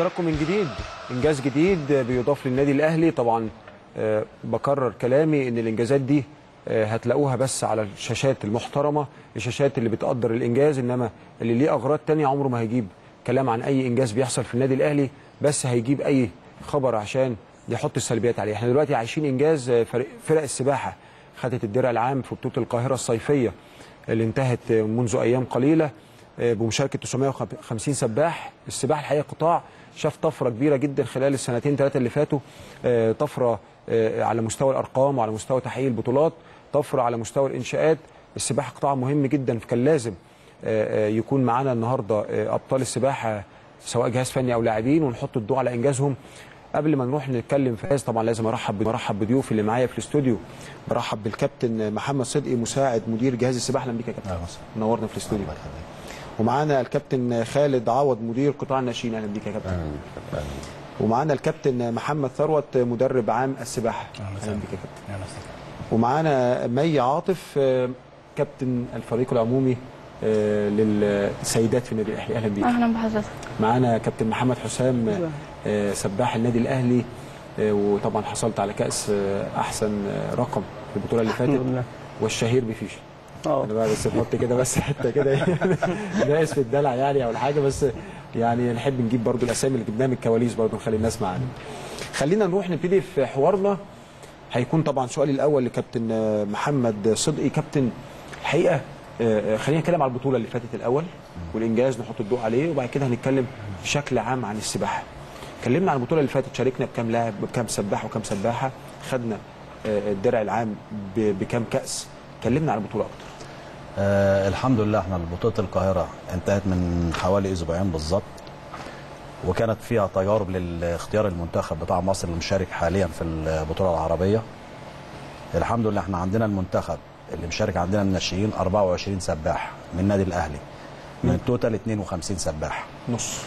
بحضراتكم من جديد إنجاز جديد بيضاف للنادي الأهلي. طبعا آه، بكرر كلامي إن الإنجازات دي آه، هتلاقوها بس على الشاشات المحترمة الشاشات اللي بتقدر الإنجاز. إنما اللي ليه أغراض تانية عمره ما هيجيب كلام عن أي إنجاز بيحصل في النادي الأهلي بس هيجيب أي خبر عشان يحط السلبيات عليه. إحنا دلوقتي عايشين إنجاز آه، فرق, فرق السباحة خدت الدرع العام في بطولة القاهرة الصيفية اللي انتهت منذ أيام قليلة بمشاركة 950 سباح. السباحه الحقيقة قطاع شاف طفرة كبيرة جدا خلال السنتين ثلاثة اللي فاتوا آه، طفرة آه، على مستوى الأرقام وعلى مستوى تحقيق البطولات طفرة على مستوى الإنشاءات. السباحة قطاع مهم جدا فكان لازم آه، يكون معانا النهارده أبطال السباحة سواء جهاز فني أو لاعبين ونحط الضوء على إنجازهم. قبل ما نروح نتكلم في هذا طبعا لازم أرحب برحب بضيوفي اللي معايا في الاستوديو. برحب بالكابتن محمد صدقي مساعد مدير جهاز السباحة أهلا بيك يا كابتن أهلا وسهلا. نورنا في الاستوديو. ومعانا الكابتن خالد عوض مدير قطاع الناشئين. أهلا بيك يا كابتن. ومعانا الكابتن محمد ثروت مدرب عام السباحة. أهلا بيك يا كابتن. ومعانا مي عاطف آه، كابتن الفريق العمومي آه، للسيدات في النادي الأهلي. أهلا بيك. أهلا بحضرتك. معانا كابتن محمد حسام آه، سباح النادي الأهلي وطبعا حصلت على كأس أحسن رقم في البطولة اللي فاتت. والشهير بفيش. آه أنا بقى بس نحط كده بس حتة كده. ناقص في الدلع يعني أو الحاجة بس يعني نحب نجيب برضو الأسامي اللي جبناها من الكواليس برضو نخلي الناس معانا خلينا نروح نبتدي في حوارنا. هيكون طبعا سؤالي الأول لكابتن آه، محمد صدقي. كابتن الحقيقة آه، آه، خلينا نتكلم على البطولة اللي فاتت الأول والإنجاز نحط الضوء عليه وبعد كده هنتكلم بشكل عام عن السباحة. كلمنا عن البطولة اللي فاتت شاركنا بكام لاعب بكام سباح وكام سباحة خدنا آه، الدرع العام بكام كأس. كلمنا عن البطولة أكتر. آه الحمد لله إحنا بطولة القاهرة انتهت من حوالي أسبوعين بالظبط وكانت فيها تجارب لاختيار المنتخب بتاع مصر اللي مشارك حاليا في البطولة العربية. الحمد لله إحنا عندنا المنتخب اللي مشارك عندنا الناشئين 24 سباح من النادي الأهلي من التوتال 52 سباح. نص.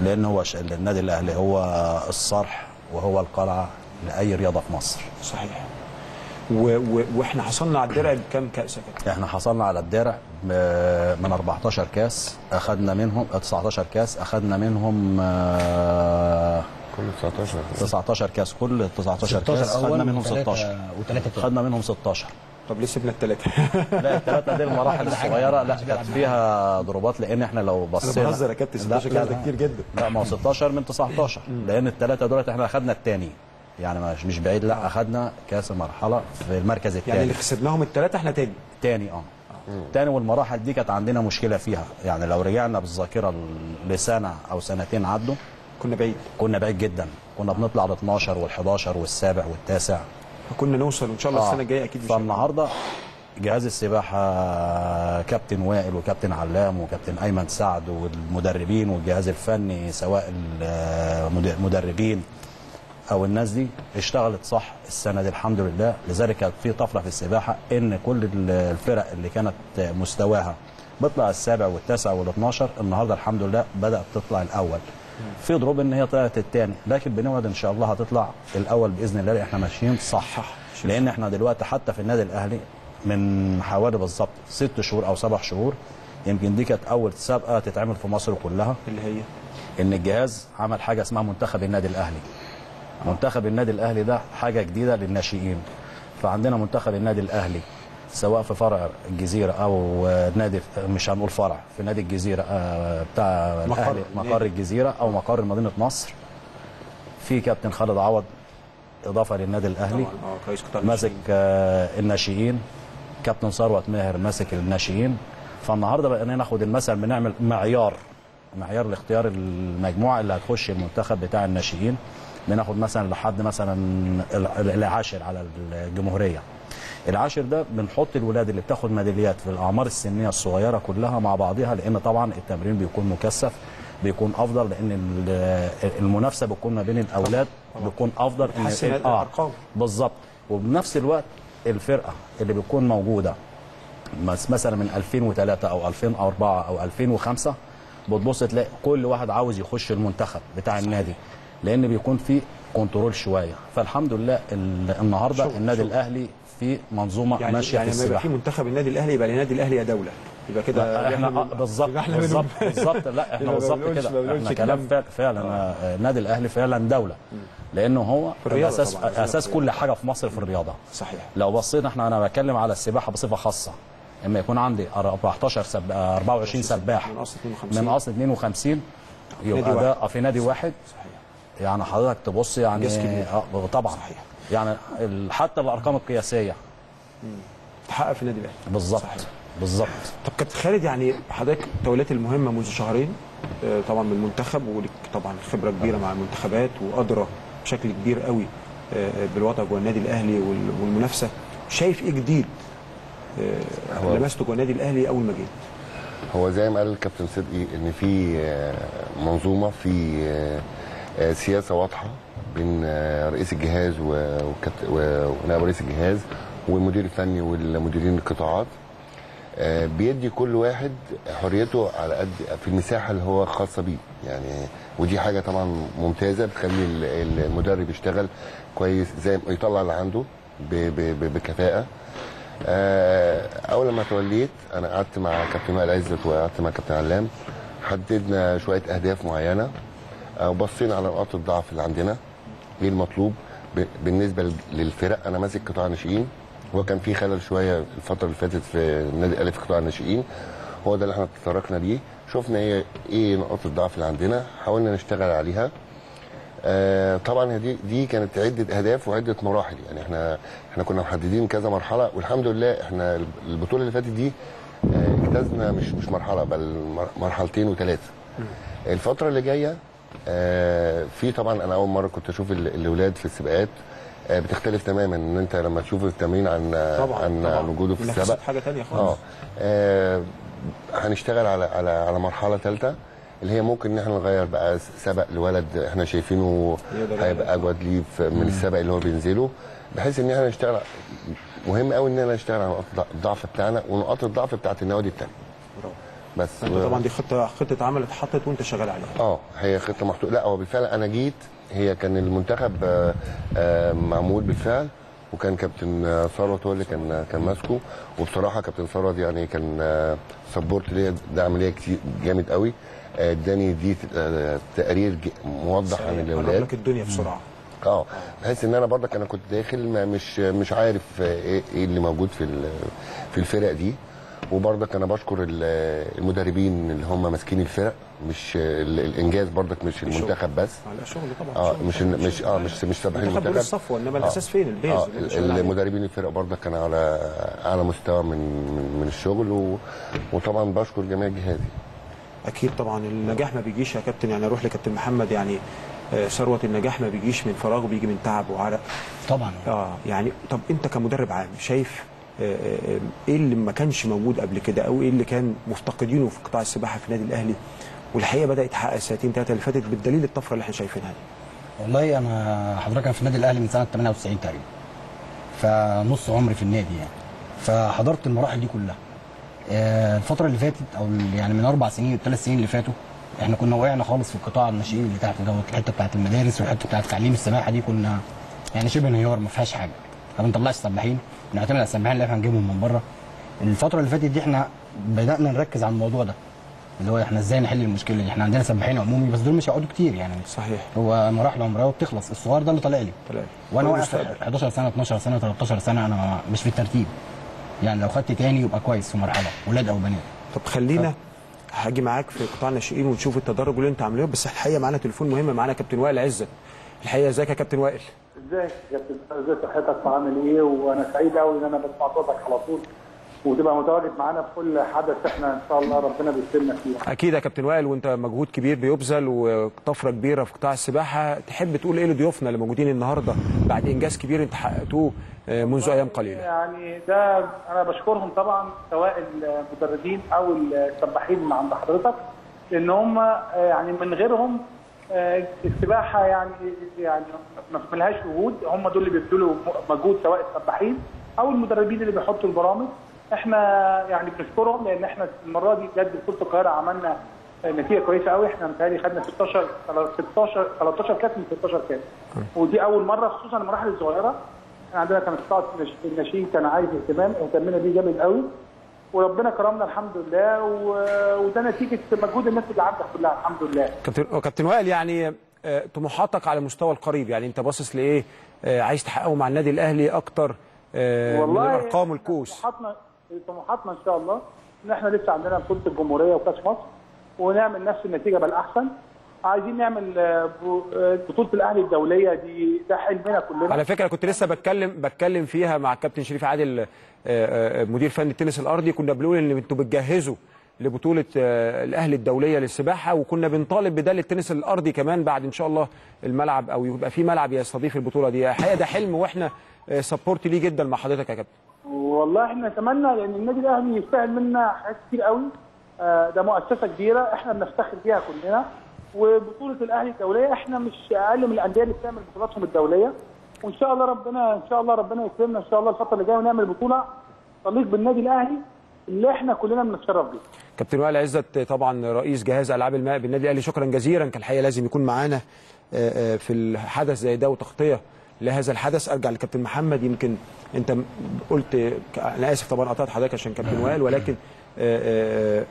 لأن هو النادي الأهلي هو الصرح وهو القلعة لأي رياضة في مصر. صحيح. و... و... وإحنا حصلنا على الدرع بكام كأس يا كابتن إحنا حصلنا على الدرع من 14 كأس أخذنا منهم 19 كأس أخذنا منهم آه، كل 19 19 كأس كل 19 16 كاس خدنا منهم وتلاتة- 16 وتلاتة تاني. خدنا منهم 16 طب ليه سيبنا الثلاثه لا الثلاثه دي المراحل الصغيرة. لا كانت فيها ضربات لأن إحنا لو أنا بصينا بهزر يا كابتن لا 16 لا كاس. كتير جدا. لا ما هو 16 من 19 لأن الثلاثه دولت إحنا أخذنا الثاني يعني مش مش بعيد لا أخذنا كأس المرحلة في المركز الثاني يعني اللي كسبناهم الثلاثه إحنا تاني. تاني آه. تاني والمراحل دي كانت عندنا مشكلة فيها. يعني لو رجعنا بالذاكرة لسنة أو سنتين عدوا كنا بعيد. كنا بعيد جدا. كنا بنطلع ال 12 وال 11 والسابع والتاسع. فكنا نوصل وان شاء الله آه. السنة الجاية أكيد فالنهاردة جهاز السباحة كابتن وائل وكابتن علام وكابتن أيمن سعد والمدربين والجهاز الفني سواء المدربين أو الناس دي اشتغلت صح السنة دي الحمد لله. لذلك كانت في طفرة في السباحة إن كل الفرق اللي كانت مستواها بيطلع السابع والتاسع وال12 النهارده الحمد لله بدأت تطلع الأول. في ضروب إن هي طلعت الثاني لكن بنوعد إن شاء الله هتطلع الأول بإذن الله إحنا ماشيين صح, صح. لأن إحنا دلوقتي حتى في النادي الأهلي من حوالي بالظبط ست شهور أو سبع شهور يمكن دي كانت أول سابقة تتعمل في مصر كلها. اللي هي؟ إن الجهاز عمل حاجة اسمها منتخب النادي الأهلي. منتخب النادي الأهلي ده حاجة جديدة للناشئين. فعندنا منتخب النادي الأهلي سواء في فرع الجزيرة أو نادي مش هنقول فرع في نادي الجزيرة آه، بتاع مقر. الأهلي مقر النادي. الجزيرة أو مقر مدينة نصر. في كابتن خالد عوض إضافة للنادي الأهلي آه قطاع ماسك الناشئين. آه، الناشئين. كابتن ثروت ماهر ماسك الناشئين. فالنهاردة بقينا ناخد المثل بنعمل معيار معيار لاختيار المجموعة اللي هتخش المنتخب بتاع الناشئين. بناخد مثلا لحد مثلا ال- ال- العاشر على الجمهورية. العاشر ده بنحط الولاد اللي بتاخد ميداليات في الأعمار السنية الصغيرة كلها مع بعضها لأن طبعا التمرين بيكون مكثف بيكون أفضل لأن ال- المنافسة بتكون ما بين الأولاد بتكون أفضل إن- بتحسن الأرقام. بالظبط. وبنفس الوقت الفرقة اللي بتكون موجودة مثلا من 2003 أو 2004 أو 2005 بتبص تلاقي كل واحد عاوز يخش المنتخب بتاع النادي. لأن بيكون في كنترول شوية. فالحمد لله ال- النهارده شغل- النادي شغل. الأهلي في منظومة يعني ماشية يعني في لما يبقى في السباحه منتخب النادي الأهلي يبقى النادي الأهلي يا دولة. يبقى كده إحنا آه، بالظبط بالظبط بالظبط. لا إحنا بالظبط كده. إحنا كلام. فعلا فعلا آه، النادي الأهلي فعلا دولة. لأنه هو أساس طبعاً، أساس كل حاجة في مصر في الرياضة. صحيح. لو بصينا إحنا أنا بتكلم على السباحة بصفة خاصة. إما يكون عندي 14 سب... 24 سباح. من اصل 52 من اصل 52 نادي يبقى. ده في نادي واحد. صحيح. يعني حضرتك تبص يعني إنجاز كبير. آه طبعا. صحيح. يعني حتى الارقام القياسية. تحقق في النادي الأهلي. بالظبط. بالظبط. طب كابتن خالد يعني حضرتك توليت المهمة منذ شهرين آه، طبعا من المنتخب ولك طبعا خبرة كبيرة مع المنتخبات وأدرى بشكل كبير قوي آه، بالوضع جوه النادي الأهلي وال- والمنافسة. شايف إيه جديد آه، لمسته جوه النادي الأهلي أول ما جيت هو زي ما قال الكابتن صدقي إن في آه، منظومة في آه، آه، سياسة واضحة بين آه، رئيس الجهاز ونائب رئيس الجهاز والمدير الفني والمديرين القطاعات. آه، بيدي كل واحد حريته على قد في المساحة اللي هو خاصة بيه. يعني ودي حاجة طبعا ممتازة بتخلي ال- المدرب يشتغل كويس زي يطلع اللي عنده بكفاءة. آه، أول ما توليت أنا قعدت مع كابتن وائل عزت وقعدت مع كابتن علام حددنا شوية أهداف معينة. آه، وبصينا على نقاط الضعف اللي عندنا؟ إيه المطلوب؟ بالنسبة لل- للفرق أنا ماسك قطاع ناشئين هو كان في خلل شوية الفترة اللي فاتت في النادي الأهلي في قطاع الناشئين. هو ده اللي إحنا تطرقنا ليه. شفنا إيه إيه نقاط الضعف اللي عندنا حاولنا نشتغل عليها. آه، طبعا دي دي كانت عدة أهداف وعدة مراحل. يعني إحنا إحنا كنا محددين كذا مرحلة والحمد لله إحنا البطولة اللي فاتت دي آه، اجتزنا مش مش مرحلة بل مر- مرحلتين وثلاثه الفترة اللي جاية في طبعا أنا أول مرة كنت أشوف ال- الاولاد في السباقات. آه، بتختلف تماما إن أنت لما تشوف التمرين عن طبعا عن, طبعا. عن وجوده في السباق. حاجة ثانية آه خالص. آه، هنشتغل على على على مرحلة ثالثه اللي هي ممكن إن إحنا نغير بقى سبق لولد إحنا شايفينه هيبقى يعمل. أجود ليه من السبق اللي هو بينزله. بحيث إن إحنا نشتغل مهم قوي إن إحنا نشتغل على نقاط الضعف بتاعنا ونقاط الضعف بتاعت النوادي الثانية. بس. أنت و- طبعا دي خطه خطة عمل اتحطت وأنت شغال عليها. آه هي خطة محطوطه لا هو بالفعل أنا جيت هي كان المنتخب آه، آه، معمول بالفعل وكان كابتن آه، ثروت هو اللي كان كان ماسكه. وبصراحة كابتن ثروت يعني كان support ليا دعم ليا كتير جامد قوي. اداني دي تقرير موضح عن الأولاد. لك الدنيا بسرعة. آه بحيث إن أنا برضك أنا كنت داخل ما- مش مش عارف إيه إيه اللي موجود في في الفرق دي. وبرضك أنا بشكر ال- المدربين اللي هم ماسكين الفرق مش ال- الإنجاز برضك مش المنتخب بس. على شغل طبعا آه شغل. مش. مش آه مش مش سابحين المنتخب الصفوة إنما آه. الأساس فين؟ البيز آه عليه. المدربين الفرق برضك كان على اعلى مستوى من من, من الشغل و... وطبعا بشكر جميع جهازي أكيد طبعا النجاح ما بيجيش يا كابتن يعني أروح لكابتن محمد يعني آه، ثروة النجاح ما بيجيش من فراغ بيجي من تعب وعرق. طبعا. آه يعني طب أنت كمدرب عام شايف آه، آه، إيه اللي ما كانش موجود قبل كده أو إيه اللي كان مفتقدينه في قطاع السباحة في النادي الأهلي؟ والحقيقة بدا يتحقق السنتين ثلاثة اللي فاتت بالدليل الطفرة اللي إحنا شايفينها دي. والله أنا حضرتك أنا في النادي الأهلي من سنة 98 تقريبا فنص عمري في النادي يعني. فحضرت المراحل دي كلها. آه، الفترة اللي فاتت أو يعني من أربع سنين الثلاث سنين اللي فاتوا إحنا كنا وقعنا خالص في القطاع الناشئين اللي تحت دوت الحتة بتاعت المدارس والحتة بتاعت تعليم السباحة دي كنا يعني شبه انهيار ما فيهاش حاجة. ما بنطلعش سباحين؟ بنعتمد على السباحين اللي إحنا هنجيبهم من بره. الفترة اللي فاتت دي إحنا بدأنا نركز على الموضوع ده. اللي هو إحنا إزاي نحل المشكلة دي؟ إحنا عندنا سباحين عمومي بس دول مش هيقعدوا كتير يعني. صحيح. هو مراحل عمرية وبتخلص. الصغير ده اللي طالع لي. وأنا هو واقع في المستقبل. 11 سنة 12 سنة 13 سنة أنا مش في الترتيب. يعني لو خدت تاني يبقى كويس في مرحلة ولاد أو بنات. طب خلينا هاجي معاك في قطاع الناشئين ونشوف التدرج اللي انت عامله بس الحقيقة معانا تليفون مهم معانا كابتن وائل عزت. الحقيقة ازيك يا كابتن وائل؟ ازيك يا كابتن ازي صحتك وعامل إيه؟ وأنا سعيد قوي إن أنا بسمع صوتك على طول. وتبقى متواجد معانا في كل حدث إحنا إن شاء الله ربنا بيسلمنا فيه. أكيد يا كابتن وائل وأنت مجهود كبير بيبذل وطفرة كبيرة في قطاع السباحة. تحب تقول إيه لضيوفنا اللي موجودين النهارده بعد إنجاز كبير انت حققتوه منذ أيام قليلة؟ يعني ده أنا بشكرهم طبعا سواء المدربين أو السباحين اللي عند حضرتك لأن هم يعني من غيرهم السباحة يعني يعني ما لهاش وجود. هم دول اللي بيبذلوا مجهود سواء السباحين أو المدربين اللي بيحطوا البرامج. إحنا يعني بنشكرهم لأن إحنا المرة دي بجد بطوله القاهرة عملنا نتيجة كويسة قوي إحنا متهيألي خدنا 16 16 13 كاس من 16 كاس. ودي أول مرة خصوصا المراحل الصغيرة. إحنا عندنا كان قطاع الناشئين كان عايز اهتمام اهتمينا بيه جامد قوي وربنا كرمنا الحمد لله و- وده نتيجة مجهود الناس اللي عندك كلها الحمد لله. كابتن كابتن وائل يعني آه، طموحاتك على المستوى القريب يعني أنت باصص لإيه؟ آه، عايز تحققه مع النادي الأهلي أكتر آه، من الأرقام والكوس طموحاتنا طموحاتنا إن شاء الله إن إحنا لسه عندنا بطولة الجمهورية وكأس مصر ونعمل نفس النتيجة بل احسن عايزين نعمل آه، آه، بطولة الأهلي الدولية دي ده حلمنا كلنا. على فكرة كنت لسه بتكلم بتكلم فيها مع الكابتن شريف عادل آه، مدير فني التنس الأرضي. كنا بنقول إن أنتوا بتجهزوا لبطولة الأهلي الدولية للسباحة وكنا بنطالب بده للتنس الأرضي كمان بعد إن شاء الله الملعب أو يبقى في ملعب يستضيف البطولة دي. الحقيقة ده حلم وإحنا support ليه جدا مع حضرتك يا كابتن. والله إحنا نتمنى لأن النادي الأهلي يستاهل منا حاجات كتير قوي. ده مؤسسة كبيرة إحنا بنفتخر بيها كلنا. وبطولة الأهلي الدولية إحنا مش أقل من الأندية اللي بتعمل بطولاتهم الدولية. وإن شاء الله ربنا إن شاء الله ربنا يكرمنا إن شاء الله الفترة اللي جاية ونعمل بطولة تليق بالنادي الأهلي اللي إحنا كلنا بنتشرف بيه. كابتن وائل عزت طبعا رئيس جهاز ألعاب الماء بالنادي الأهلي شكرا جزيلا. كان الحقيقة لازم يكون معانا آه، آه، في الحدث زي ده وتغطية لهذا الحدث. أرجع لكابتن محمد يمكن أنت قلت أنا آسف طبعا قطعت حضرتك عشان كابتن وائل ولكن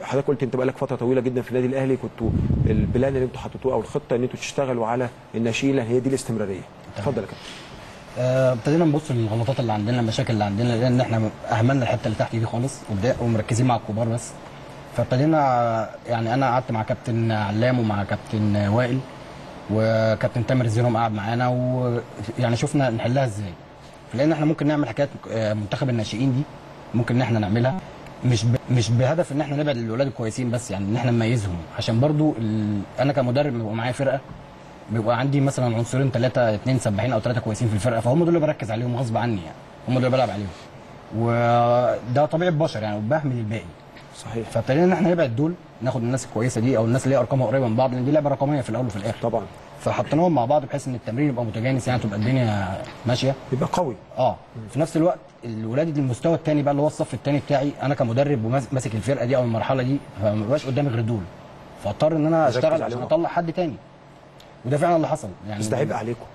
حضرتك قلت انت بقالك فترة طويلة جدا في النادي الأهلي كنتوا البلان اللي أنتوا حطيتوه أو الخطة إن أنتوا تشتغلوا على الناشئين لأن هي دي الاستمرارية. اتفضل يا كابتن. آه، ابتدينا نبص للغلطات اللي عندنا المشاكل اللي عندنا لأن إحنا أهملنا الحتة اللي تحت دي خالص ومركزين مع الكبار بس. فابتدينا آه، يعني أنا قعدت مع كابتن علام ومع كابتن آه، وائل وكابتن تامر زينهم قعد معانا ويعني شفنا نحلها إزاي. لأن إحنا ممكن نعمل حكايه آه، منتخب الناشئين دي ممكن إن إحنا نعملها. مش ب... مش بهدف إن إحنا نبعد الاولاد الكويسين بس يعني إن إحنا نميزهم. عشان برضو ال... أنا كمدرب بيبقى معايا فرقة بيبقى عندي مثلا عنصرين ثلاثة اثنين سباحين أو ثلاثة كويسين في الفرقة فهم دول اللي بركز عليهم غصب عني يعني. هم دول اللي بلعب عليهم. وده طبيعة البشر يعني وبهمل الباقي. صحيح. فابتدينا إن إحنا نبعد دول ناخد الناس الكويسة دي أو الناس اللي هي أرقامها قريبة من بعض لأن دي لعبة رقمية في الأول وفي الآخر. طبعا. فحطيناهم مع بعض بحيث إن التمرين يبقى متجانس يعني تبقى الدنيا ماشية. يبقى قوي. آه. في نفس الوقت الولاد المستوى الثاني بقى اللي هو الصف الثاني بتاعي أنا كمدرب وماسك الفرقة دي أو المرحلة دي فما بقاش قدامي غير دول. فأضطر إن أنا أشتغل عشان. أطلع حد تاني. وده فعلا اللي حصل. يعني بس ده عبء عليكم.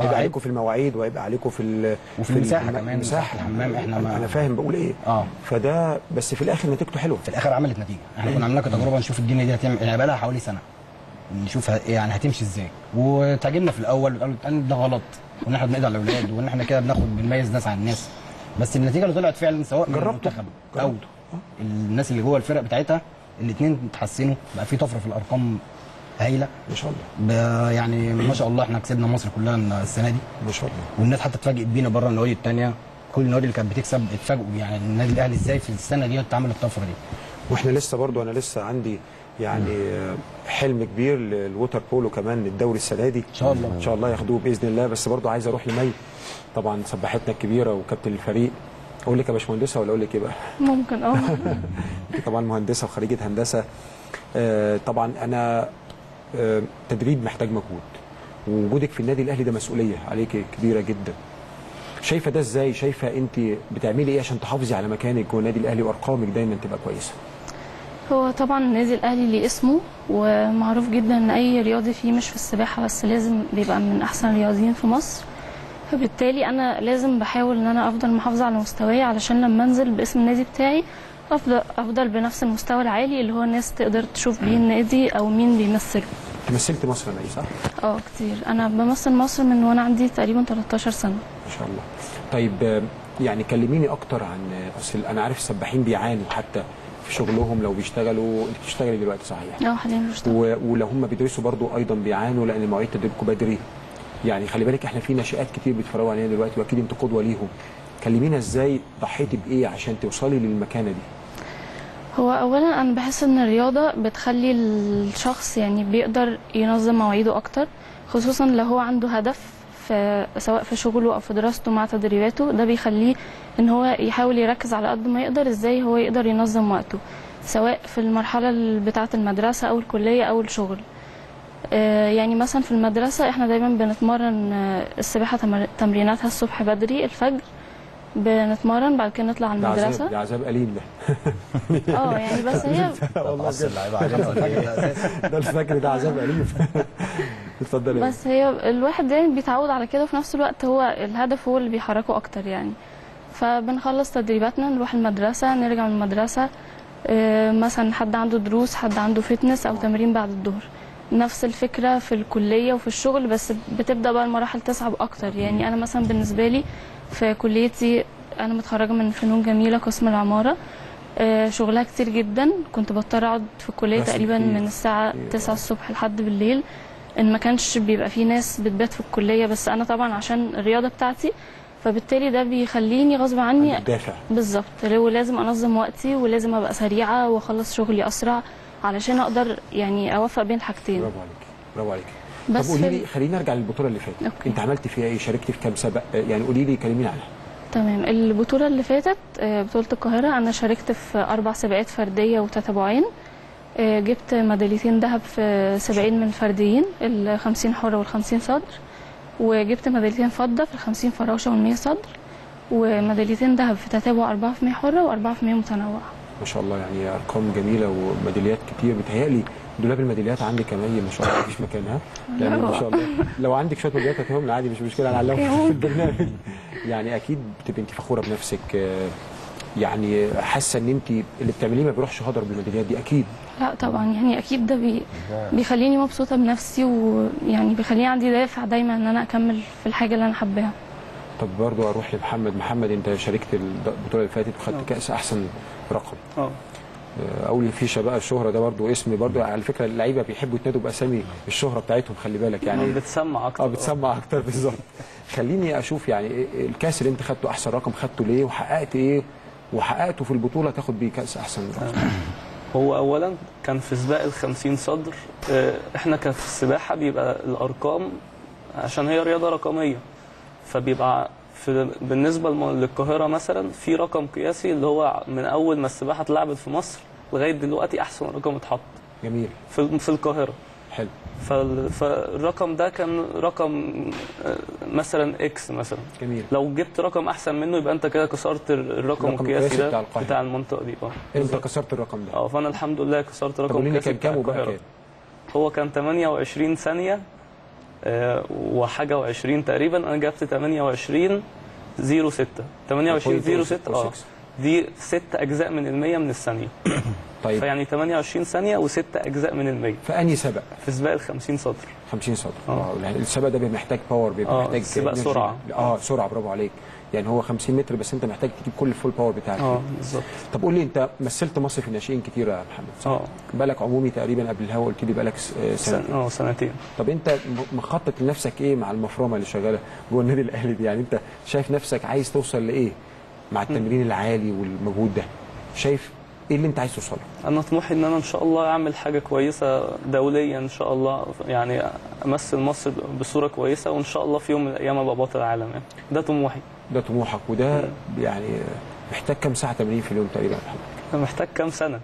عيب. عليكم في المواعيد وعبء عليكم في وفي المساحة الحما- كمان، المساحة. مساحة الحمام إحنا ما- أنا فاهم بقول إيه. آه. فده بس في الآخر نتيجته حلوة. في الآخر عملت نتيجة. إحنا كنا عاملينها كتجربة نشوف الدنيا دي هتعمل يعني بقى لها حوالي سنة. نشوف ه- يعني هتمشي إزاي. وتعجبنا في الأول قالوا قال ده غلط وإن إحنا بنقضي على الأولاد وإن إحنا كده بناخد بنميز ناس عن الناس. بس النتيجة اللي طلعت فعلا سواء من؟ المنتخب أو الناس اللي جوه الفرق بتاعتها الاثنين اتحسنوا بقى في طفرة في الأرقام هايلة. ما شاء الله. يعني ما شاء الله إحنا كسبنا مصر كلها السنة دي. ما شاء الله. والناس حتى اتفاجئت بينا بره النوادي الثانية كل النوادي اللي كانت بتكسب اتفاجئوا يعني النادي الأهلي إزاي في السنة دي اتعمل الطفرة دي. وإحنا لسه برضو أنا لسه عندي يعني حلم كبير للووتر بولو كمان الدوري السنة دي. إن شاء الله. إن شاء الله ياخدوه بإذن الله. بس برضو عايز أروح لمي. طبعا سباحتنا الكبيرة وكابتن الفريق. أقول لك يا باشمهندسة ولا أقول لك إيه بقى؟ ممكن آه. طبعا مهندسة وخريجة هندسة. آه، طبعا أنا آه، تدريب محتاج مجهود. ووجودك في النادي الأهلي ده مسؤولية عليك كبيرة جدا. شايفة ده إزاي؟ شايفة أنت بتعملي إيه عشان تحافظي على مكانك جوه النادي الأهلي؟ وأرقامك دايما تبقى كويسة. هو طبعا النادي الأهلي ليه اسمه ومعروف جدا إن أي رياضي فيه مش في السباحة بس لازم بيبقى من أحسن الرياضيين في مصر. فبالتالي أنا لازم بحاول إن أنا أفضل محافظة على مستواي علشان لما أنزل باسم النادي بتاعي أفضل أفضل بنفس المستوى العالي اللي هو الناس تقدر تشوف بيه النادي أو مين بيمثله. انت مثلت مصر يا مي صح؟ آه كتير. أنا بمثل مصر من وأنا عندي تقريبا 13 سنة. ما شاء الله. طيب يعني كلميني أكتر عن أصل أنا عارف السباحين بيعانوا حتى في شغلهم لو بيشتغلوا انت بتشتغلي دلوقتي صحيح. آه حاليا بشتغل. ولو هم بيدرسوا برضو أيضا بيعانوا لأن مواعيد تدريبكم بدري. يعني خلي بالك إحنا في ناشئات كتير بيتفرجوا علينا دلوقتي واكيد انت قدوة ليهم. كلمينا إزاي ضحيتي بإيه عشان توصلي للمكانة دي؟ هو اولا أنا بحس إن الرياضة بتخلي الشخص يعني بيقدر ينظم مواعيده أكتر خصوصا لو هو عنده هدف في سواء في شغله أو في دراسته مع تدريباته ده بيخليه إن هو يحاول يركز على قد ما يقدر إزاي هو يقدر ينظم وقته سواء في المرحلة ال- بتاعة المدرسة أو الكلية أو الشغل. آه، يعني مثلا في المدرسة إحنا دايما بنتمرن آه، السباحة تمر- تمريناتها الصبح بدري الفجر بنتمرن بعد كده نطلع ده المدرسة. ده عذاب أليم ده. آه يعني بس هي والله بس اللعيبة علينا ولا؟ ده الفجر ده عذاب أليم. اتفضلي بس هي الواحد دايما بيتعود على كده وفي نفس الوقت هو الهدف هو اللي بيحركه أكتر يعني. فبنخلص تدريباتنا نروح المدرسة نرجع من المدرسة. آه، مثلا حد عنده دروس حد عنده fitness أو تمرين بعد الظهر. نفس الفكرة في الكلية وفي الشغل بس بتبدأ بقى المراحل تصعب أكتر. يعني أنا مثلا بالنسبة لي في كليتي أنا متخرجة من فنون جميلة قسم العمارة. آه، شغلها كتير جدا. كنت بضطر أقعد في الكلية رسم تقريبا. من الساعة كتير. 9 الصبح لحد بالليل. إن ما كانش بيبقى في ناس بتبات في الكلية بس أنا طبعا عشان الرياضة بتاعتي. فبالتالي ده بيخليني غصب عني دافع بالظبط. لو لازم أنظم وقتي ولازم أبقى سريعة وأخلص شغلي أسرع علشان أقدر يعني أوفق بين الحاجتين برافو عليك برافو عليك بس طب قولي لي خلينا نرجع للبطولة اللي فاتت. okay. أنت عملت فيها إيه؟ شاركت في كام سبق؟ يعني قولي لي كلميني عنها. تمام. البطولة اللي فاتت آه، بطولة القاهرة أنا شاركت في أربع سباقات فردية وتتابعين آه، جبت ميداليتين ذهب في سباقين من الفرديين ال 50 حرة وال 50 صدر. وجبت ميداليتين فضة في ال 50 فراشه وال 100 صدر. وميداليتين ذهب في تتابع 4 في 100 حرة و4 في 100 متنوع ما شاء الله يعني أرقام جميلة وميداليات كتير. بتهيألي دولاب الميداليات عندك كمان ما شاء الله مفيش مكان ها لأن ما شاء الله. لو عندك شوية ميداليات هاتهم عادي مش مشكلة. أنا علقهم في البرنامج. يعني أكيد بتبقى أنت فخورة بنفسك. آه، يعني حاسة إن أنت اللي بتعمليه ما بيروحش هدر بالميداليات دي. أكيد. لا طبعا. يعني أكيد ده بي بيخليني مبسوطة بنفسي ويعني بيخليني عندي دافع دايما إن أنا أكمل في الحاجة اللي أنا حباها. طب برضو أروح لمحمد. محمد أنت شاركت البطولة اللي فاتت وخدت كأس أحسن رقم. آه آه، اول فيشه بقى الشهرة ده برضو اسم برضو. على فكرة اللعيبة بيحبوا يتنادوا بأسامي الشهرة بتاعتهم خلي بالك يعني. يعني بتسمع أكتر. آه بتسمع أكتر بالظبط. خليني أشوف يعني إيه- الكاس اللي أنت خدته أحسن رقم خدته ليه وحققت إيه وحققته في البطولة تاخد بيه كاس أحسن رقم. هو اولا كان في سباق ال 50 صدر. آه، إحنا كان في السباحة بيبقى الأرقام عشان هي رياضة رقمية فبيبقى في بالنسبة للقاهرة مثلا في رقم قياسي اللي هو من أول ما السباحة اتلعبت في مصر لغاية دلوقتي أحسن رقم اتحط. جميل. في في القاهرة. حلو. فال- فالرقم ده كان رقم آه، مثلا إكس مثلا. جميل. لو جبت رقم أحسن منه يبقى أنت كده كسرت الرقم القياسي ده بتاع. بتاع المنطقة دي. آه. انت كسرت الرقم ده؟ آه فأنا الحمد لله كسرت رقم قياسي كان كام وبقى القاهرة. كام؟ هو كان 28 ثانية وحاجة و20 تقريبا. أنا جبت 28 06 28 06 آه دي ست أجزاء من المية من الثانية. طيب. فيعني 28 ثانية وست أجزاء من المية. في أني سبق؟ في سباق ال 50 صدر. 50 صدر. آه. آه يعني السبق ده بيبقى محتاج power بيبقى آه، محتاج سباق. سرعة. آه سرعة. برافو عليك. يعني هو 50 متر بس انت محتاج تجيب كل ال full power بتاعك آه بالظبط. طب قول لي انت مثلت مصر في الناشئين كتير يا محمد صح؟ آه. بالك عمومي تقريبا قبل الهوا قلت لي بالك س- آه، سنتين آه سنتين. طب انت مخطط لنفسك إيه مع المفرمة اللي شغالة جوه النادي الأهلي دي؟ يعني انت شايف نفسك عايز توصل لإيه مع التمرين العالي والمجهود ده؟ شايف إيه اللي انت عايز توصل له أنا طموحي إن أنا إن شاء الله أعمل حاجة كويسة دوليا إن شاء الله يعني أمثل مصر بصورة كويسة وإن شاء الله في يوم من الأيام أبقى بطل عالم يعني. ده طموحي. ده طموحك وده يعني محتاج كام ساعة تمرين في اليوم تقريبا؟ محتاج كام سنة؟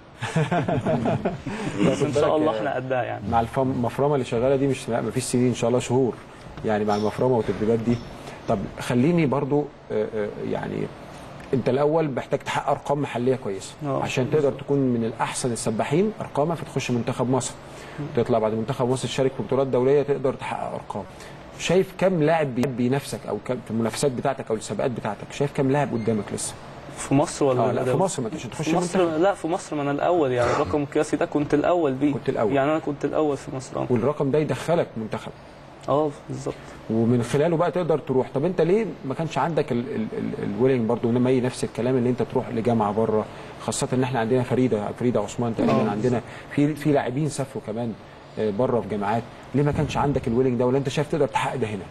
بس إن شاء الله إحنا قدها يعني. مع المفرمه اللي شغالة دي مش ما فيش سنين إن شاء الله شهور يعني مع المفرمة والتدريبات دي. طب خليني برضو آه، آه، يعني أنت الأول محتاج تحقق أرقام محلية كويسة. آه. عشان تقدر تكون من الأحسن السباحين ارقاما فتخش منتخب مصر. تطلع بعد منتخب مصر تشارك في بطولات دولية تقدر تحقق أرقام. شايف كم لاعب بي- بينافسك أو كم في المنافسات بتاعتك أو السباقات بتاعتك؟ شايف كم لاعب قدامك لسه؟ في مصر ولا آه لا في؟ مصر ما عشان تخش في مصر لا في مصر ما أنا الأول يعني الرقم القياسي ده كنت الأول بيه. كنت الأول. يعني أنا كنت الأول في مصر آه. والرقم ده يدخلك منتخب. آه بالظبط. ومن خلاله بقى تقدر تروح. طب أنت ليه ما كانش عندك ال willing برضه نمي نفس الكلام اللي أنت تروح لجامعة بره؟ خاصة إن إحنا عندنا فريده فريدة عثمان تقريبا آه. عندنا. في في لاعبين سافروا كمان آه، بره في جامعات. ليه ما كانش عندك ال willing ده؟ ولا انت شايف تقدر تحقق ده هنا؟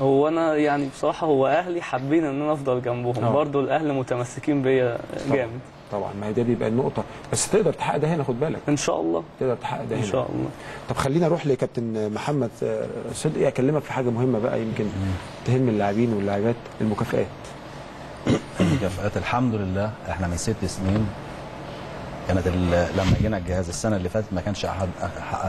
هو أنا يعني بصراحة هو أهلي حابين إن أنا أفضل جنبهم. آه. برضو الأهل متمسكين بيا جامد. طبعا. ما هي ده بيبقى النقطة. بس تقدر تحقق ده هنا خد بالك. إن شاء الله. تقدر تحقق ده إن هنا. شاء الله. طب خلينا أروح لكابتن محمد صدقي. أكلمك في حاجة مهمة بقى يمكن تهم اللاعبين واللاعبات المكافئات المكافآت. الحمد لله. إحنا من ست سنين كانت لما جينا الجهاز السنة اللي فاتت ما كانش حد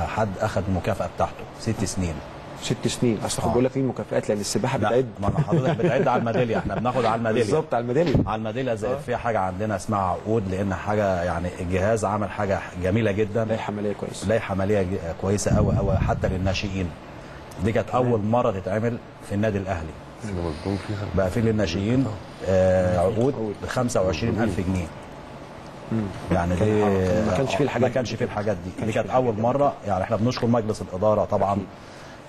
حد اخذ المكافاه بتاعته. ست سنين. ست سنين. اصل خد آه. بقول لك في مكافئات لأن السباحة لا بتعد. ما أنا حضرتك بتعد على الميدالية. إحنا بناخد على الميدالية. بالظبط على الميدالية. على الميدالية زي في حاجة عندنا اسمها عقود لأن حاجة يعني الجهاز عمل حاجة جميلة جدا. لائحة مالية كويسة. لائحة مالية كويسة قوي قوي حتى للناشئين. دي كانت أول مرة تتعمل في النادي الأهلي. بقى في للناشئين آه عقود ب 25000 جنيه. يعني دي ما كانش فيه الحاجات ما كانش فيه الحاجات دي. دي كانت أول مرة. يعني إحنا بنشكر مجلس الإدارة طبعا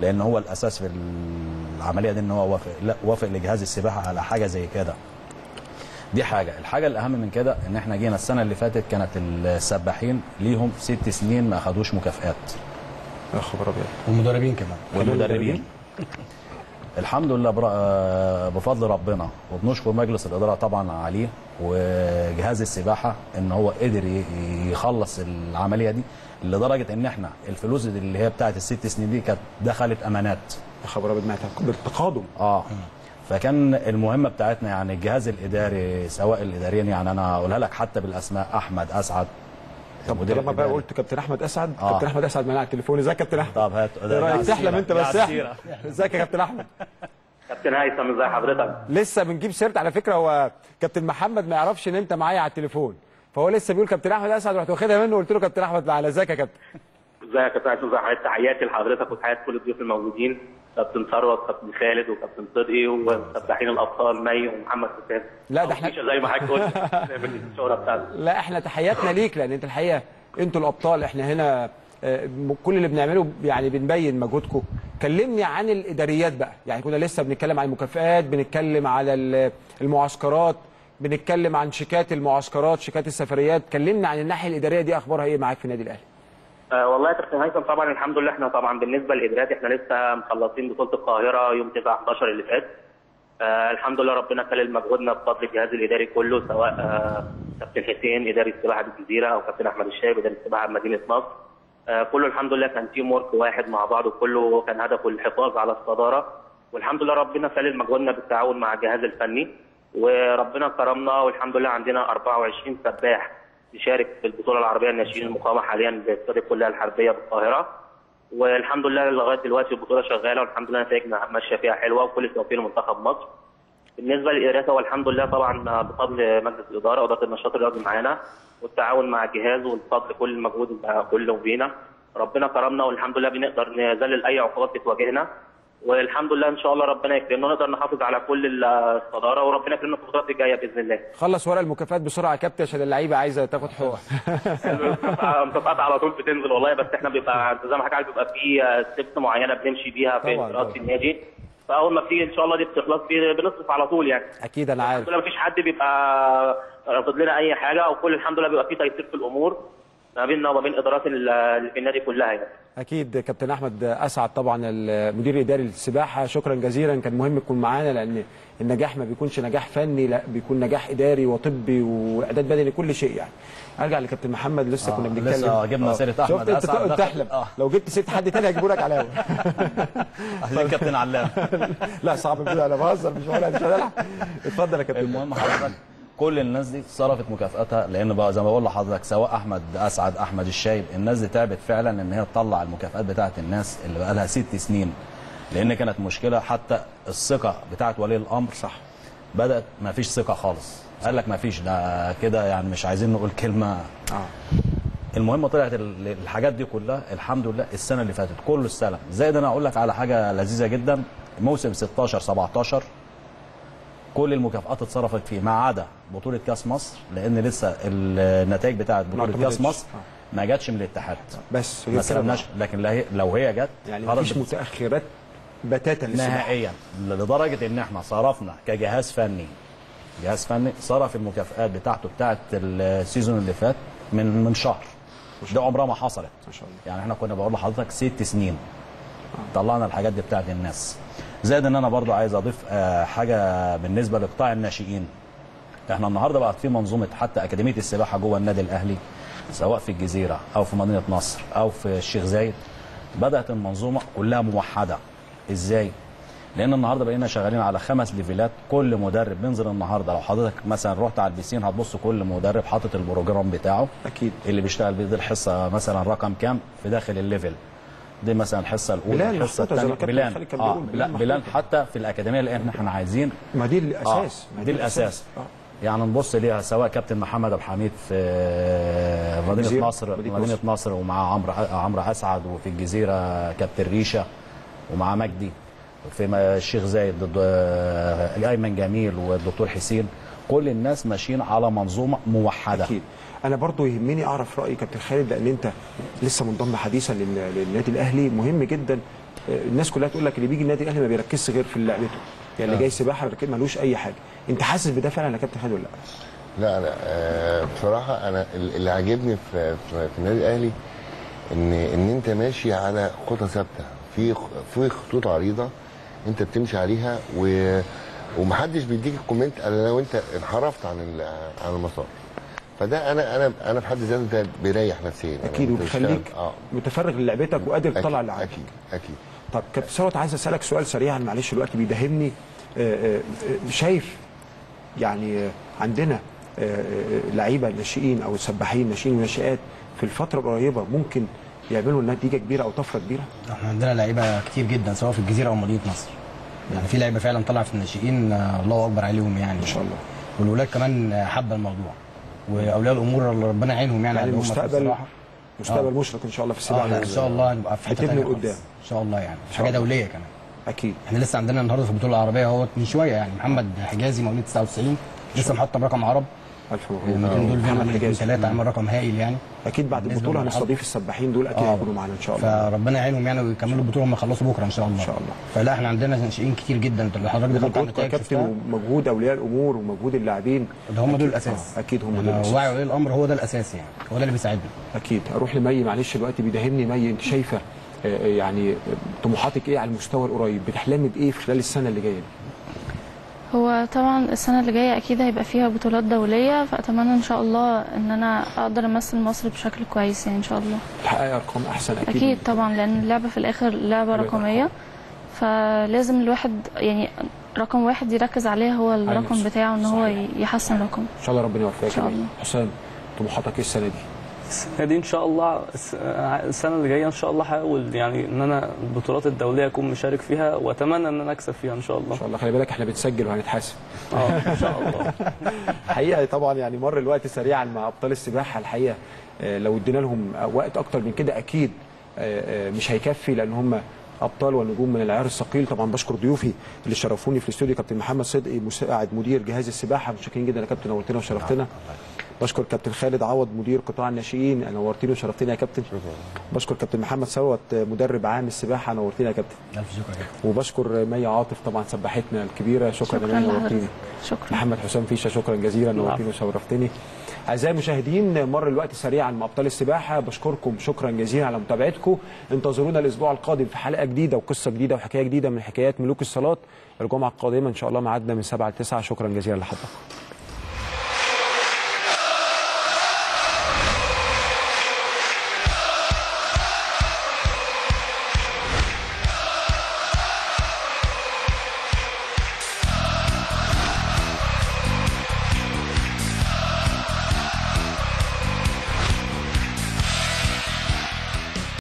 لأن هو الأساس في العملية دي إن هو وافق لا وافق لجهاز السباحة على حاجة زي كده. دي حاجة. الحاجة الأهم من كده إن إحنا جينا السنة اللي فاتت كانت السباحين ليهم ست سنين ما أخدوش مكافئات يا خبر أبيض. والمدربين كمان. والمدربين. الحمد لله بفضل ربنا وبنشكر مجلس الإدارة طبعا عليه وجهاز السباحة إن هو قدر يخلص العملية دي لدرجة إن إحنا الفلوس دي اللي هي بتاعت الست سنين دي كانت دخلت أمانات. يا خبر أبيض معناتها بالتقادم آه. فكان المهمة بتاعتنا يعني الجهاز الإداري سواء الإداريين يعني أنا أقولها لك حتى بالأسماء أحمد أسعد طب المدير طالما بقى. قلت كابتن أحمد أسعد آه. كابتن أحمد أسعد معانا على التليفون. ازيك يا كابتن أحمد؟ طب هات إيه رأيك؟ تحلم أنت بس. ازيك يا كابتن أحمد؟ كابتن هيثم ازي حضرتك؟ لسه بنجيب سيرت على فكرة هو كابتن محمد ما يعرفش إن أنت معايا على التليفون فهو لسه بيقول كابتن أحمد أسعد رحت واخدها منه وقلت له كابتن أحمد معانا. إزيك يا كابتن؟ إزيك يا كابتن؟ هيثم ازي حضرتك؟ تحياتي لحضرتك وتحيات كل الضيوف الموجودين. كابتن ثروت كابتن خالد وكابتن صدقي وسباحين الأبطال مي ومحمد حسين. لا، ده احنا- زي ما حضرتك قلت. الشهرة بتاعتك. لا إحنا تحياتنا ليك لأن انت الحقيقة أنتوا الأبطال. إحنا هنا آه، كل اللي بنعمله يعني بنبين مجهودكم. كلمني عن الإداريات بقى. يعني كنا لسه بنتكلم عن المكافآت بنتكلم على ال- المعسكرات بنتكلم عن شيكات المعسكرات شيكات السفريات. كلمنا عن الناحية الإدارية دي أخبارها إيه معاك في النادي الأهلي؟ آه والله يا كابتن هيثم طبعا الحمد لله إحنا طبعا بالنسبة للادارات إحنا لسه مخلصين بطولة القاهرة يوم 9 11 اللي فات. آه الحمد لله ربنا كلل مجهودنا بفضل الجهاز الإداري كله سواء آه كابتن حسين اداري السباحة بالجزيره أو كابتن أحمد الشايب اداري السباحة بمدينه نصر آه كله الحمد لله كان تيم ورك واحد مع بعض وكله كان هدفه الحفاظ على الصدارة. والحمد لله ربنا كلل مجهودنا بالتعاون مع الجهاز الفني وربنا كرمنا والحمد لله عندنا 24 سباح. يشارك في البطولة العربية الناشئين المقامه حاليا باستاد الكليه الحربية بالقاهرة. والحمد لله لغاية دلوقتي البطولة شغالة والحمد لله نتائجنا ماشية فيها حلوة وكل التوفيق لمنتخب مصر. بالنسبة للادارات هو الحمد لله طبعا بفضل مجلس الإدارة وإدارة النشاط الرياضي معانا والتعاون مع الجهاز وبفضل كل المجهود كله بينا. ربنا كرمنا والحمد لله بنقدر نذلل أي عقوبات بتواجهنا. والحمد لله إن شاء الله ربنا يكرمنا ونقدر نحافظ على كل الصدارة وربنا يكرمنا في البطولات الجاية بإذن الله. خلص ورق المكافآت بسرعة يا كابتن عشان اللعيبة عايزة تاخد حقوق. المكافآت على طول بتنزل والله بس إحنا بيبقى زي ما حضرتك عارف بيبقى في ستيبس معينة بنمشي بيها في دراسة. النادي. فأول ما بتيجي إن شاء الله دي بتخلص بنصرف على طول يعني. أكيد أنا عارف. الحمد لله مفيش حد بيبقى رافض لنا أي حاجة أو كل الحمد لله بيبقى في تيسير في الأمور. ما بيننا وما بين إدارات ال- اللي في النادي كلها يعني. أكيد كابتن أحمد أسعد طبعا المدير الاداري للسباحه شكرا جزيلا. كان مهم يكون معانا لأن النجاح ما بيكونش نجاح فني لا بيكون نجاح إداري وطبي وإعداد بدني كل شيء يعني. أرجع لكابتن محمد. لسه آه، كنا بنتكلم. لسه جبنا سيرة أحمد شفت؟ أنت تقعد تحلم. آه. لو جبت سيرة حد تاني هجيبه لك علاوه عشان كابتن علام. لا صعب كده أنا بهزر مش هقولها مش هلعب اتفضل يا كابتن. المهم حضرتك. كل الناس دي صرفت مكافآتها لأن بقى زي ما بقول لحضرتك سواء أحمد أسعد أحمد الشايب الناس دي تعبت فعلا إن هي تطلع المكافآت بتاعت الناس اللي بقى لها ست سنين. لأن كانت مشكلة حتى الثقة بتاعت ولي الأمر صح بدأت ما فيش ثقة خالص. قال لك ما فيش ده كده يعني مش عايزين نقول كلمة. آه. المهم طلعت ال- الحاجات دي كلها الحمد لله السنة اللي فاتت كله استلم زائد أنا أقول لك على حاجة لذيذة جدا موسم 16 17 كل المكافآت اتصرفت فيه ما عدا بطولة كاس مصر لأن لسه النتائج بتاعت كاس اعتمدتش. مصر ما جاتش من الاتحاد. بس ما استلمناش لكن لو هي جت يعني مفيش متأخرات بتاتا نهائيا لدرجة إن إحنا صرفنا كجهاز فني جهاز فني صرف المكافآت بتاعته بتاعت السيزون اللي فات من من شهر. ده عمرها ما حصلت. ما شاء الله يعني إحنا كنا بقول لحضرتك ست سنين. طلعنا الحاجات دي بتاعت الناس. زائد إن أنا برضو عايز أضيف آه، حاجة بالنسبة لقطاع الناشئين. إحنا النهارده بقت في منظومة حتى أكاديمية السباحة جوه النادي الأهلي سواء في الجزيرة أو في مدينة نصر أو في الشيخ زايد. بدأت المنظومة كلها موحدة. إزاي؟ لأن النهارده بقينا شغالين على خمس ليفلات كل مدرب. بينزل النهارده. لو حضرتك مثلا رحت على ال piscine هتبص كل مدرب حاطط ال program بتاعه أكيد. اللي بيشتغل بيه. الحصة مثلا رقم كام؟ في داخل ال level. دي مثلا الحصة الأولى plan الحصة الثانية. plan بيقول، لا plan plan. حتى في الأكاديمية لأن إحنا عايزين. ما دي الأساس آه ما دي الأساس. آه. يعني نبص ليها سواء كابتن محمد عبد الحميد في مدينة الجزيرة، نصر مدينة نصر. ومع عمرو عمرو أسعد وفي الجزيرة كابتن ريشة ومع مجدي. في الشيخ زايد ضد آه، ايمن جميل والدكتور حسين. كل الناس ماشيين على منظومة موحدة. أكيد. أنا برضو يهمني أعرف راي كابتن خالد لأن أنت لسه منضم حديثا لل- للنادي الأهلي. مهم جدا آه، الناس كلها تقول لك اللي بيجي النادي الأهلي ما بيركزش غير في لعبته. يعني اللي جاي سباحة بيركز- ملوش أي حاجة. أنت حاسس بده فعلا يا كابتن خالد ولا لأ؟ لا لا آه، بصراحة أنا ال- اللي عاجبني في في في النادي الأهلي إن إن أنت ماشي على خطى ثابتة. في في خطوط عريضة أنت بتمشي عليها و ومحدش بيديك الكومنت إلا لو أنت انحرفت عن عن المسار. فده أنا أنا أنا في حد ذاته ده بيريح نفسيا. أكيد وبيخليك آه. متفرغ للعبتك وقادر تطلع اللي عندك أكيد أكيد. طب كابتن ثروت عايز أسألك سؤال سريعا معلش الوقت بيداهمني. آه، آه، آه، شايف يعني آه، عندنا آه، آه، لعيبة ناشئين أو سباحين ناشئين وناشئات في الفترة القريبة ممكن يعملوا نتيجة كبيرة أو طفرة كبيرة؟ إحنا عندنا لعيبة كتير جدا سواء في الجزيرة أو مدينة نصر. يعني في لعيبة فعلا طلع في الناشئين آه، الله أكبر عليهم يعني. ما شاء الله. والولاد كمان آه، حابة الموضوع. وأولياء الأمور اللي ربنا يعينهم يعني يعني المستقبل. مستقبل آه. مشرق إن شاء الله في السباحه لا إن شاء الله هنبقى في حتة خالص. لقدام. إن شاء الله يعني شاء حاجة. دولية كمان أكيد إحنا لسه عندنا النهارده في البطوله العربية أهوت من شوية يعني محمد حجازي مواليد 99 لسه محطم رقم عرب ألف مبروك. الماتين دول الاثنين حجازي. ثلاثة عمل رقم هايل يعني. أكيد بعد البطوله. هنستضيف السباحين دول أكيد آه. هيكونوا معانا إن شاء الله. فربنا يعينهم يعني ويكملوا البطولة. هم يخلصوا بكرة إن شاء الله. إن شاء الله. فلا إحنا عندنا ناشئين كتير جدا. أنت حضرتك دخلت على النتائج كابتن ومجهود أولياء الأمور ومجهود اللاعبين. ده هم دول الأساس. آه، أكيد هم دول يعني الأساس. وعي الأمر هو ده الأساس يعني. هو ده اللي بيساعدنا. أكيد. أروح لمي معلش الوقت بيداهمني مي. أنت شايفة آه، يعني طموحاتك إيه على المستوى القريب؟ بتحلمي بإيه في خلال السنة اللي جاية؟ دي هو طبعا السنة اللي جاية أكيد هيبقى فيها بطولات دولية فأتمنى إن شاء الله إن أنا أقدر أمثل مصر بشكل كويس يعني إن شاء الله تحققي أرقام أحسن أكيد أكيد طبعا لأن اللعبة في الآخر لعبة رقمية فلازم الواحد يعني رقم واحد يركز عليه هو الرقم نفسه. بتاعه إن هو. يحسن رقم إن شاء الله ربنا يوفقك إن. حسام طموحاتك إيه السنة دي السنة دي إن شاء الله الس- السنة اللي جاية إن شاء الله هحاول يعني إن أنا البطولات الدولية أكون مشارك فيها وأتمنى إن أنا أكسب فيها إن شاء الله. إن شاء الله. خلي بالك إحنا بنسجل وهنتحاسب. آه إن شاء الله. الحقيقة طبعا يعني مر الوقت سريعا مع أبطال السباحة الحقيقة. آه، لو ادينا لهم وقت أكتر من كده أكيد آه، آه، مش هيكفي لأن هم أبطال ونجوم من العيار الثقيل. طبعا بشكر ضيوفي اللي شرفوني في الاستوديو كابتن محمد صدقي مساعد مدير جهاز السباحة. متشكرين جدا يا كابتن نورتنا وشرفتنا. بشكر كابتن خالد عوض مدير قطاع الناشئين نورتني وشرفتني يا كابتن. بشكر كابتن محمد ثروت مدرب عام السباحة نورتني يا كابتن. ألف شكر يا كابتن. وبشكر مي عاطف طبعا سباحتنا الكبيرة شكرا, شكرا يا مي نورتيني. شكرا. محمد حسام فيشة شكرا جزيلا نورتني وشرفتني. أعزائي المشاهدين مر الوقت سريعا مع أبطال السباحة. بشكركم شكرا جزيلا على متابعتكم. انتظرونا الأسبوع القادم في حلقة جديدة وقصة جديدة وحكاية جديدة من حكايات ملوك الصالات. الجمعه القادمة. إن شاء الله ميعادنا من 7 ل 9 شكرا جزيلا لحضراتكم